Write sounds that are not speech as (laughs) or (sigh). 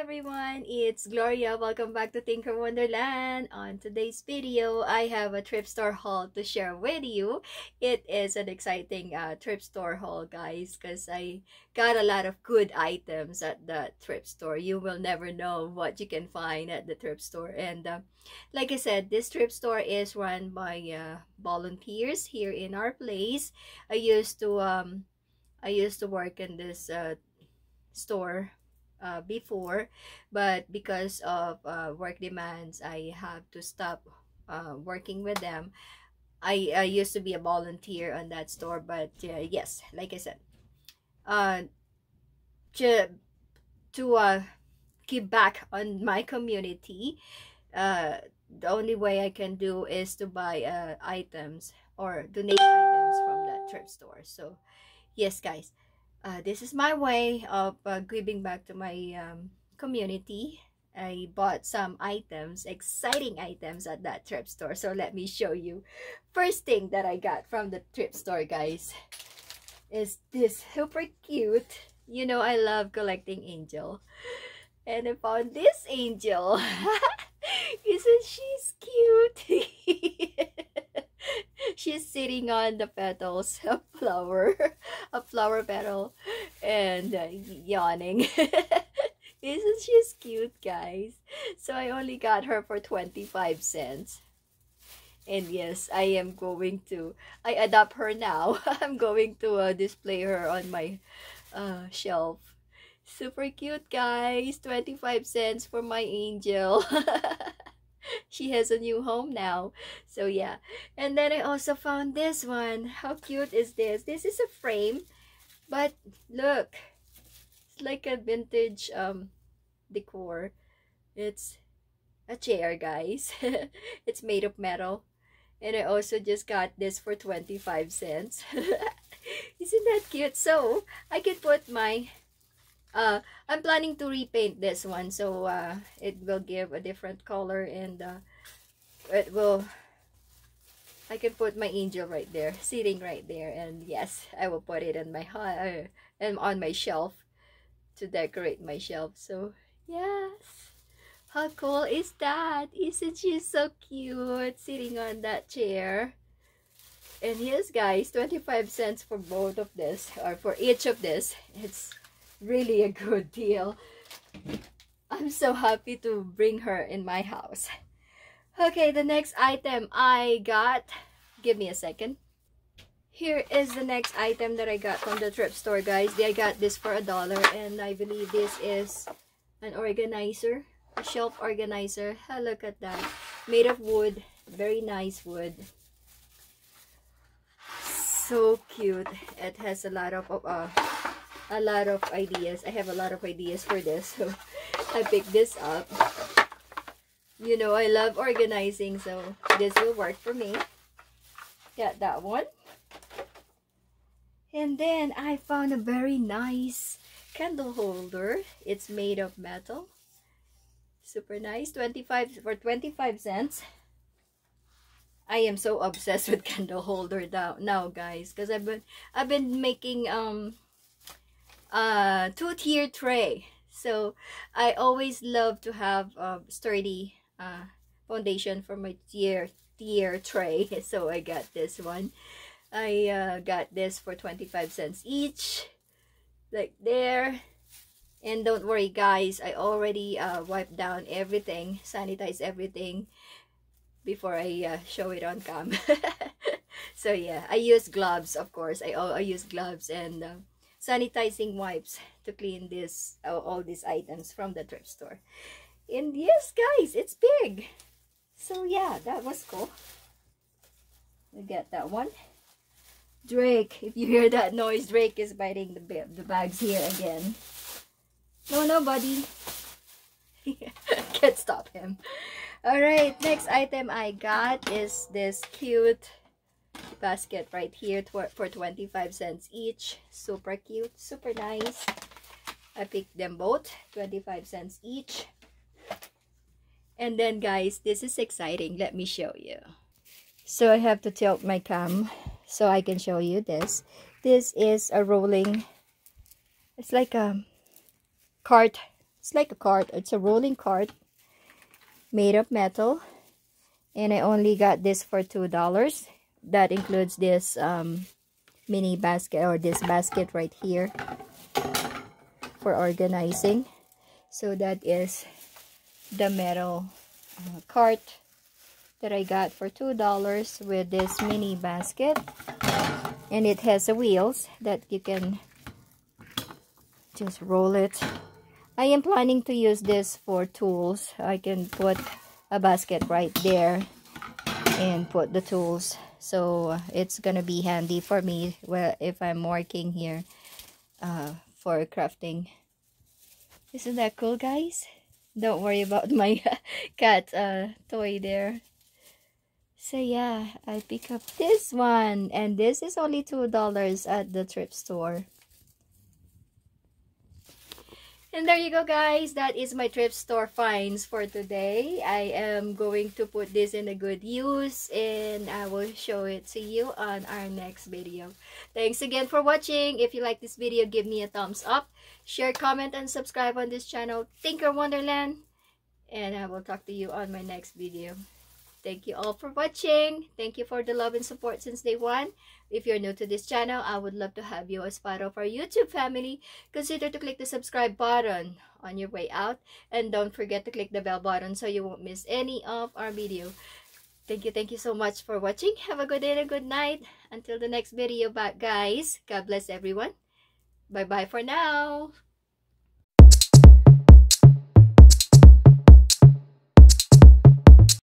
Everyone, it's Gloria. Welcome back to Tinker Wonderland. On today's video, I have a thrift store haul to share with you. It is an exciting uh, thrift store haul, guys, because I got a lot of good items at the thrift store. You will never know what you can find at the thrift store. And uh, like I said, this thrift store is run by uh, volunteers here in our place. I used to um, I used to work in this uh, store uh, before but because of uh, work demands I have to stop uh, working with them. I, I used to be a volunteer on that store but yes like I said uh, to, to uh, give back on my community uh, the only way I can do is to buy uh, items or donate items from that thrift store. So yes guys uh, this is my way of uh, giving back to my um, community. I bought some items, exciting items at that trip store. So let me show you. First thing that I got from the trip store, guys, is this super cute. You know, I love collecting angel. And I found this angel. (laughs) Isn't she cute? (laughs) she's sitting on the petals of flower a flower petal and uh, yawning. (laughs) Isn't she cute guys? So i only got her for 25 cents. And yes i am going to i adopt her now. (laughs) I'm going to uh, display her on my uh, shelf. Super cute guys. 25 cents for my angel (laughs) she has a new home now. So yeah. And then i also found this one. How cute is this? This is a frame but look it's like a vintage um decor. It's a chair guys. (laughs) It's made of metal. And i also just got this for 25 cents. (laughs) Isn't that cute? So i can put my uh i'm planning to repaint this one so uh it will give a different color and uh it will I can put my angel right there sitting right there and yes I will put it on my uh, and on my shelf to decorate my shelf so yes. How cool is that? Isn't she so cute sitting on that chair? And yes guys 25 cents for both of this or for each of this. It's really a good deal. I'm so happy to bring her in my house. Okay, the next item I got, give me a second. Here is the next item that I got from the thrift store, guys. I got this for a dollar, and I believe this is an organizer, a shelf organizer. Oh, look at that. Made of wood, very nice wood. So cute. It has a lot of uh, a lot of ideas. I have a lot of ideas for this. So (laughs) I picked this up. You know, I love organizing. So this will work for me. Got that one. And then I found a very nice candle holder. It's made of metal. Super nice. 25 for 25 cents. I am so obsessed with (laughs) candle holder now, now guys because I've been I've been making um uh, two-tier tray. So I always love to have a sturdy uh, foundation for my tier tier tray. (laughs) So I got this one. I uh, got this for 25 cents each. Like there. And don't worry guys, I already uh, wiped down everything, sanitize everything before I uh, show it on cam. (laughs) so yeah, I use gloves of course. I, I use gloves and uh, sanitizing wipes to clean this uh, all these items from the thrift store. And yes guys it's big. So yeah that was cool. We get that one. Drake if you hear that noise drake is biting the, the bags here again. No no buddy (laughs) can't stop him. All right next item i got is this cute basket right here for 25 cents each. Super cute, super nice. I picked them both, 25 cents each. And then guys, this is exciting. Let me show you. So I have to tilt my cam so I can show you this. This is a rolling, it's like a cart it's like a cart it's a rolling cart made of metal and I only got this for two dollars that includes this um, mini basket or this basket right here for organizing. So that is the metal uh, cart that I got for two dollars with this mini basket. And it has the wheels that you can just roll it. I am planning to use this for tools. I can put a basket right there and put the tools so it's gonna be handy for me well if I'm working here uh, for crafting. Isn't that cool guys? Don't worry about (laughs) my cat uh, toy there. So yeah I pick up this one and this is only two dollars at the thrift store and there you go guys, that is my thrift store finds for today. I am going to put this in a good use and I will show it to you on our next video. Thanks again for watching. If you like this video, give me a thumbs up, share, comment, and subscribe on this channel, Tinker Wonderland. And I will talk to you on my next video. Thank you all for watching. Thank you for the love and support since day one. If you're new to this channel, I would love to have you as part of our YouTube family. Consider to click the subscribe button on your way out. And don't forget to click the bell button so you won't miss any of our video. Thank you, thank you so much for watching. Have a good day and a good night. Until the next video guys. God bless everyone. Bye-bye for now.